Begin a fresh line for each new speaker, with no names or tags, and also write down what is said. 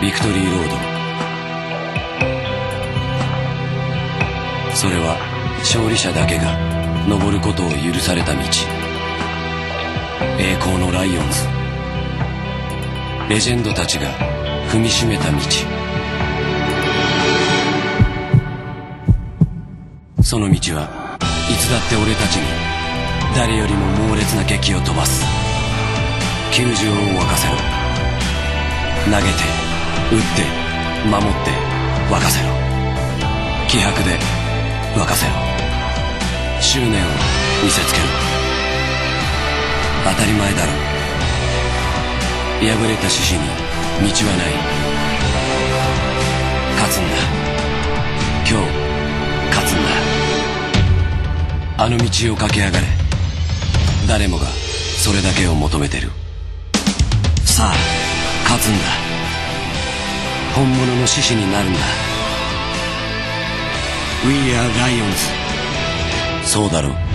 ビクトリーロード。それは勝利者だけが登ることを許された道。栄光のライオンズ。レジェンドたちが踏みしめた道。その道はいつだって俺たちに誰よりも猛烈な激を飛ばす。球場を沸かせろ。投げて。打って守って沸かせろ。気迫で沸かせろ。執念を見せつけろ。当たり前だろ。敗れた獅子に道はない。勝つんだ。今日勝つんだ。あの道を駆け上がれ。誰もがそれだけを求めてる。さあ勝つんだ。本物の獅子になるんだ We are Lions. そうだろう。